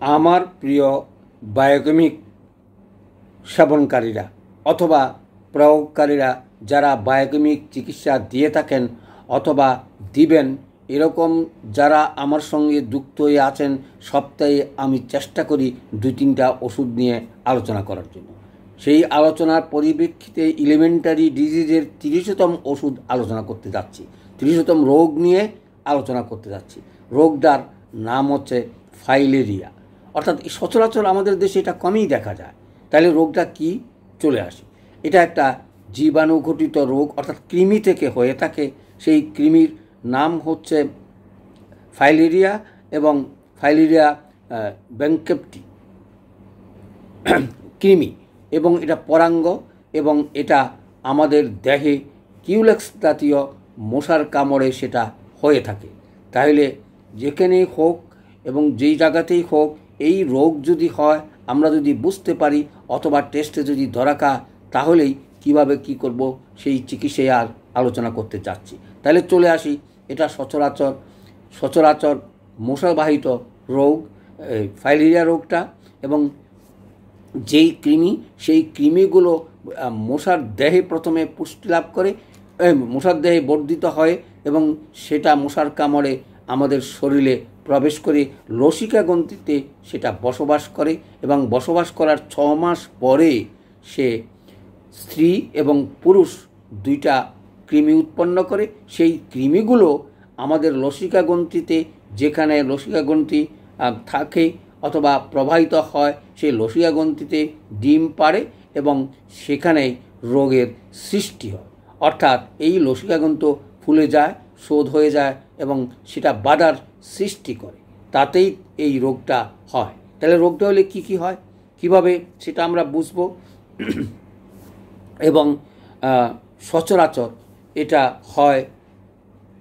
আমার প্রিয় বায়োকেমিক সেবনকারীরা অথবা প্রয়োগকারীরা যারা বায়োকেমিক চিকিৎসা দিয়ে থাকেন অথবা দিবেন, এরকম যারা আমার সঙ্গে যুক্ত হয়ে আছেন, সপ্তাহে আমি চেষ্টা করি দুই তিনটা ওষুধ নিয়ে আলোচনা করার জন্য। সেই আলোচনার পরিপ্রেক্ষিতে ইলিমেন্টারি ডিজিজের তিরিশতম ওষুধ আলোচনা করতে যাচ্ছি। তিরিশতম রোগ নিয়ে আলোচনা করতে যাচ্ছি। রোগটার নাম হচ্ছে ফাইলেরিয়া। অর্থাৎ সচরাচর আমাদের দেশে এটা কমই দেখা যায়। তাহলে রোগটা কি? চলে আসে। এটা একটা জীবাণুঘটিত রোগ, অর্থাৎ কৃমি থেকে হয়ে থাকে। সেই কৃমির নাম হচ্ছে ফাইলেরিয়া এবং ফাইলেরিয়া ব্যাংকেপটি। কৃমি এবং এটা পরাঙ্গ এবং এটা আমাদের দেহে কিউলেক্স জাতীয় মশার কামড়ে সেটা হয়ে থাকে। তাহলে যেখানেই হোক এবং যেই জায়গাতেই হোক এই রোগ যদি হয়, আমরা যদি বুঝতে পারি অথবা টেস্টে যদি ধরা খা, তাহলেই কীভাবে কি করব সেই চিকিৎসায় আর আলোচনা করতে চাচ্ছি। তাহলে চলে আসি, এটা সচরাচর সচরাচর মশাবাহিত রোগ ফাইলেরিয়া রোগটা এবং যেই কৃমি, সেই কৃমিগুলো মশার দেহে প্রথমে পুষ্টি লাভ করে মশার দেহে বর্ধিত হয় এবং সেটা মশার কামড়ে আমাদের শরীরে প্রবেশ করে লসিকা গ্রন্থিতে সেটা বসবাস করে এবং বসবাস করার ছ মাস পরে সে স্ত্রী এবং পুরুষ দুইটা কৃমি উৎপন্ন করে। সেই কৃমিগুলো আমাদের লসিকা গ্রন্থিতে যেখানে লসিকা গ্রন্থি থাকে অথবা প্রবাহিত হয়, সেই লসিকা গ্রন্থিতে ডিম পাড়ে এবং সেখানে রোগের সৃষ্টি হয়। অর্থাৎ এই লসিকাগ্রন্থ ফুলে যায়, শোধ হয়ে যায় এবং সেটা বাধার সৃষ্টি করে। তাতেই এই রোগটা হয়। তাহলে রোগটা হলে কি কি হয়? কীভাবে সেটা আমরা বুঝব? এবং সচরাচর এটা হয়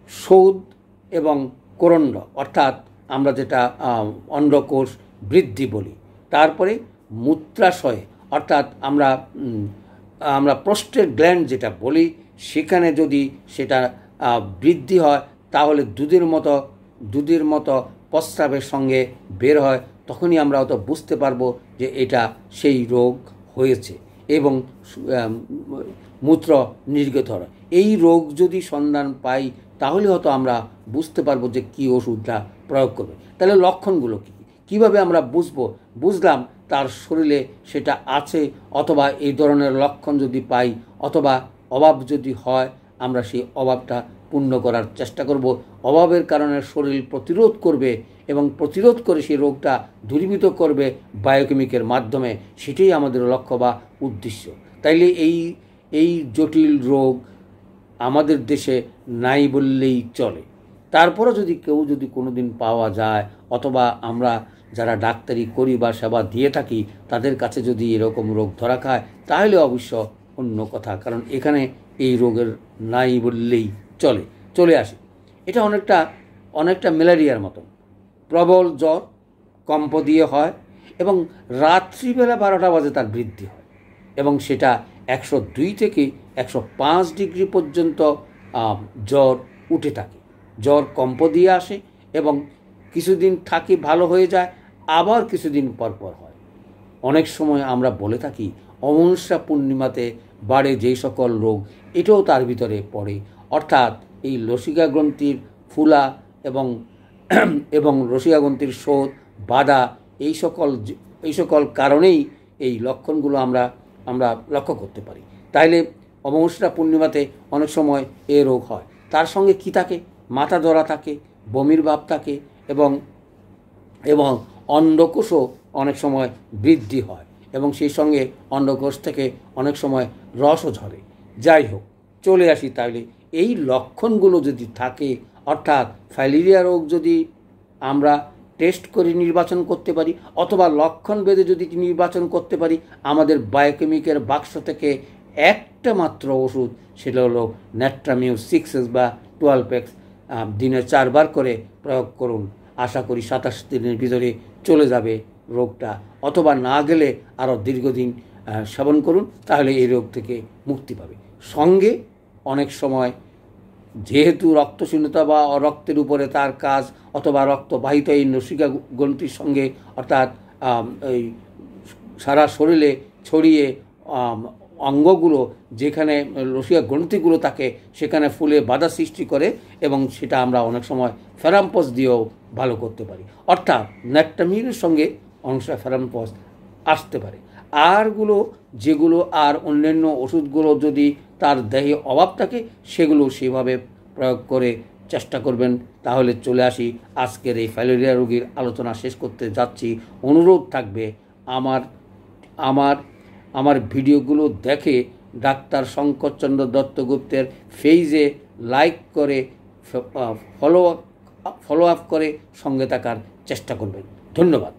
সৌদ এবং করণ্ড। অর্থাৎ আমরা যেটা অন্ডকোষ বৃদ্ধি বলি। তারপরে মূত্রাশয়ে। অর্থাৎ আমরা আমরা প্রস্টেট গ্ল্যান্ড যেটা বলি, সেখানে যদি সেটা বৃদ্ধি হয় তাহলে দুধের মতো দুধের মতো প্রস্রাবের সঙ্গে বের হয়, তখনই আমরা অত বুঝতে পারব যে এটা সেই রোগ হয়েছে এবং মূত্র নির্গত হয়। এই রোগ যদি সন্ধান পাই, তাহলে হয়তো আমরা বুঝতে পারব যে কী ওষুধটা প্রয়োগ করবে। তাহলে লক্ষণগুলো কী? কীভাবে আমরা বুঝব? বুঝলাম তার শরীরে সেটা আছে, অথবা এই ধরনের লক্ষণ যদি পাই, অথবা অভাব যদি হয়, আমরা সেই অভাবটা পূর্ণ করার চেষ্টা করব। অভাবের কারণে শরীর প্রতিরোধ করবে এবং প্রতিরোধ করে সেই রোগটা দূরীভূত করবে বায়োকেমিকের মাধ্যমে। সেটাই আমাদের লক্ষ্য বা উদ্দেশ্য। তাইলে এই এই জটিল রোগ আমাদের দেশে নাই বললেই চলে। তারপরও যদি কেউ যদি কোনো দিন পাওয়া যায় অথবা আমরা যারা ডাক্তারি করি বা সেবা দিয়ে থাকি, তাদের কাছে যদি এরকম রোগ ধরা খায়, তাহলে অবশ্য অন্য কথা। কারণ এখানে এই রোগের নাই বললেই চলে চলে আসে। এটা অনেকটা অনেকটা ম্যালেরিয়ার মতন। প্রবল জ্বর কম্প দিয়ে হয় এবং রাত্রিবেলা বারোটা বাজে তার বৃদ্ধি হয় এবং সেটা একশো দুই থেকে একশো পাঁচ ডিগ্রি পর্যন্ত জ্বর উঠে থাকে। জ্বর কম্প দিয়ে আসে এবং কিছুদিন থাকি ভালো হয়ে যায়, আবার কিছুদিন পর পর হয়। অনেক সময় আমরা বলে থাকি অমনসা পূর্ণিমাতে বাড়ে যেই সকল রোগ, এটাও তার ভিতরে পড়ে। অর্থাৎ এই লসিকা গ্রন্থির ফুলা এবং এবং রসিকা গ্রন্থির শোধ, বাধা এই সকল এই সকল কারণেই এই লক্ষণগুলো আমরা আমরা লক্ষ্য করতে পারি। তাইলে অমাবস্যা পূর্ণিমাতে অনেক সময় এ রোগ হয়। তার সঙ্গে কি থাকে? মাথা ধরা থাকে, বমির ভাব থাকে এবং এবং অন্ডকোষও অনেক সময় বৃদ্ধি হয় এবং সেই সঙ্গে অন্ডকোষ থেকে অনেক সময় রসও ঝরে। যাই হোক, চলে আসি তাহলে এই লক্ষণগুলো যদি থাকে, অর্থাৎ ফ্যালেরিয়া রোগ যদি আমরা টেস্ট করে নির্বাচন করতে পারি, অথবা লক্ষণ বেঁধে যদি নির্বাচন করতে পারি, আমাদের বায়োকেমিকের বাক্স থেকে একটা মাত্র ওষুধ, সেটা হলো ন্যাট্রামিউ সিক্স এক্স বা টুয়েলভ এক্স দিনে চারবার করে প্রয়োগ করুন। আশা করি সাতাশ দিনের ভিতরে চলে যাবে রোগটা, অথবা না গেলে আরও দীর্ঘদিন সেবন করুন, তাহলে এই রোগ থেকে মুক্তি পাবে। সঙ্গে অনেক সময় যেহেতু রক্তশূন্যতা বা রক্তের উপরে তার কাজ অথবা রক্তবাহিত এই নসিকা গ্রন্থির সঙ্গে অর্থাৎ এই সারা শরীরে ছড়িয়ে অঙ্গগুলো যেখানে রসিয়া গ্রন্থিগুলো থাকে সেখানে ফুলে বাধা সৃষ্টি করে এবং সেটা আমরা অনেক সময় ফেরাম্পস দিয়েও ভালো করতে পারি। অর্থাৎ ন্যাট্টামিনের সঙ্গে অনেক সময় ফেরাম্পস আসতে পারে। আরগুলো যেগুলো আর অন্যান্য ওষুধগুলো যদি তার দেহে অভাব থাকে সেগুলো সেভাবে প্রয়োগ করে চেষ্টা করবেন। তাহলে চলে আসি। আজকের এই ফ্যালেরিয়া রোগীর আলোচনা শেষ করতে যাচ্ছি। অনুরোধ থাকবে আমার আমার আমার ভিডিওগুলো দেখে ডাক্তার শঙ্করচন্দ্র দত্তগুপ্তের ফেইজে লাইক করে ফলো আপ ফলো আপ করে সঙ্গে থাকার চেষ্টা করবেন। ধন্যবাদ।